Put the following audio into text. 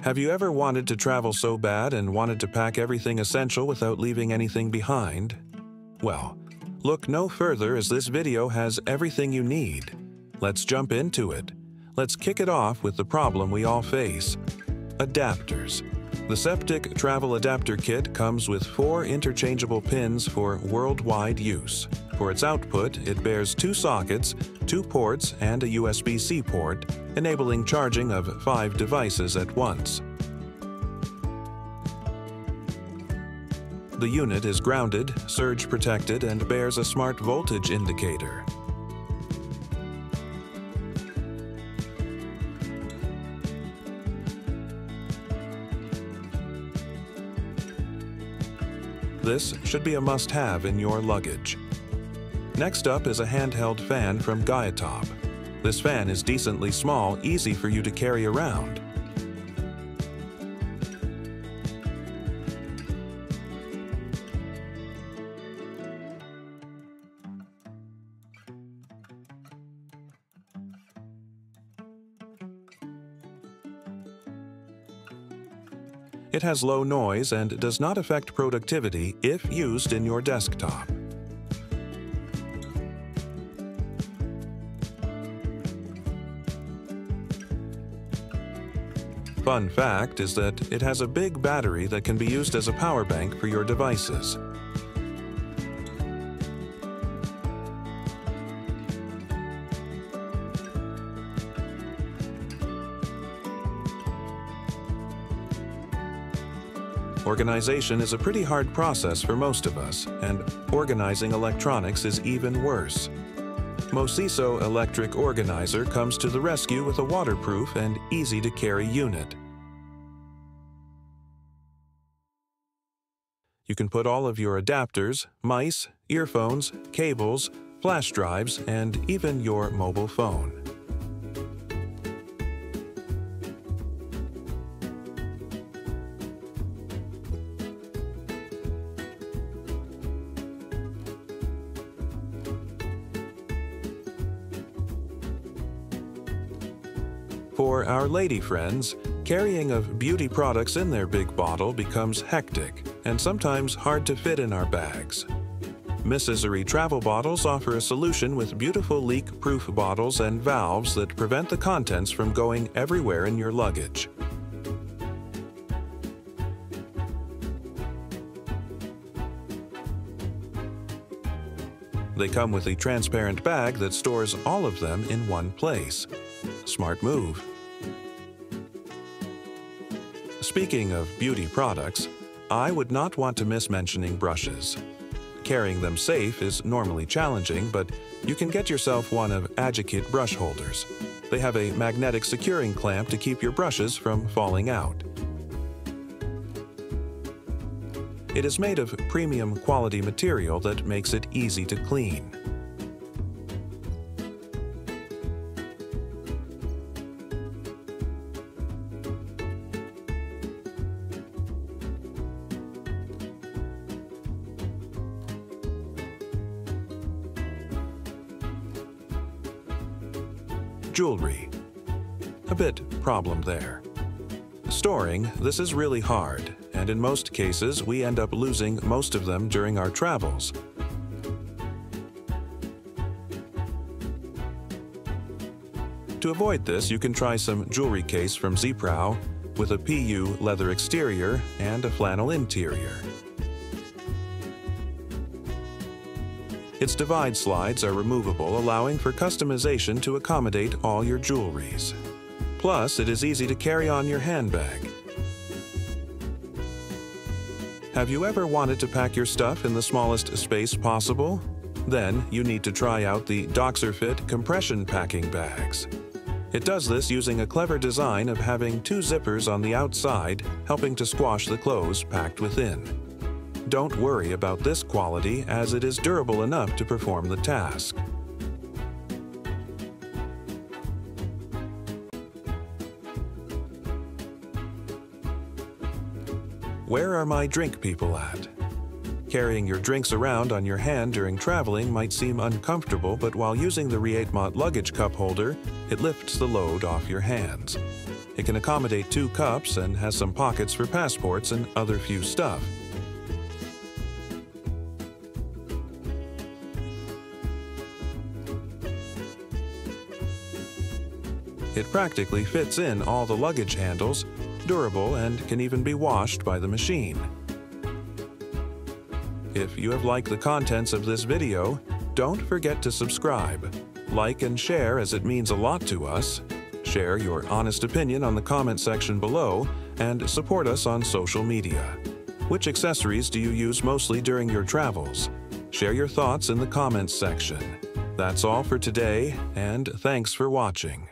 Have you ever wanted to travel so bad and wanted to pack everything essential without leaving anything behind? Well, look no further as this video has everything you need. Let's jump into it. Let's kick it off with the problem we all face. Adapters. The Ceptics Travel Adapter Kit comes with four interchangeable pins for worldwide use. For its output, it bears two sockets, two ports, and a USB-C port, enabling charging of five devices at once. The unit is grounded, surge protected, and bears a smart voltage indicator. This should be a must-have in your luggage. Next up is a handheld fan from Gaiatop. This fan is decently small, easy for you to carry around. It has low noise and does not affect productivity if used in your desktop. Fun fact is that it has a big battery that can be used as a power bank for your devices. Organization is a pretty hard process for most of us, and organizing electronics is even worse. Mosiso Electric Organizer comes to the rescue with a waterproof and easy-to-carry unit. You can put all of your adapters, mice, earphones, cables, flash drives, and even your mobile phone. For our lady friends, carrying of beauty products in their big bottle becomes hectic and sometimes hard to fit in our bags. Mississippi travel bottles offer a solution with beautiful leak-proof bottles and valves that prevent the contents from going everywhere in your luggage. They come with a transparent bag that stores all of them in one place. Smart move. Speaking of beauty products, I would not want to miss mentioning brushes. Carrying them safe is normally challenging, but you can get yourself one of Agikit brush holders. They have a magnetic securing clamp to keep your brushes from falling out. It is made of premium quality material that makes it easy to clean. Jewelry. A bit problem there. Storing, this is really hard, and in most cases we end up losing most of them during our travels. To avoid this, you can try some jewelry case from Zeeprow with a PU leather exterior and a flannel interior. Its divide slides are removable, allowing for customization to accommodate all your jewelries. Plus, it is easy to carry on your handbag. Have you ever wanted to pack your stuff in the smallest space possible? Then you need to try out the Doxerfit compression packing bags. It does this using a clever design of having two zippers on the outside, helping to squash the clothes packed within. Don't worry about this quality as it is durable enough to perform the task. Where are my drink people at? Carrying your drinks around on your hand during traveling might seem uncomfortable, but while using the Reatmont luggage cup holder, it lifts the load off your hands. It can accommodate two cups and has some pockets for passports and other few stuff. It practically fits in all the luggage handles, durable and can even be washed by the machine. If you have liked the contents of this video, don't forget to subscribe, like and share as it means a lot to us, share your honest opinion on the comment section below, and support us on social media. Which accessories do you use mostly during your travels? Share your thoughts in the comments section. That's all for today, and thanks for watching.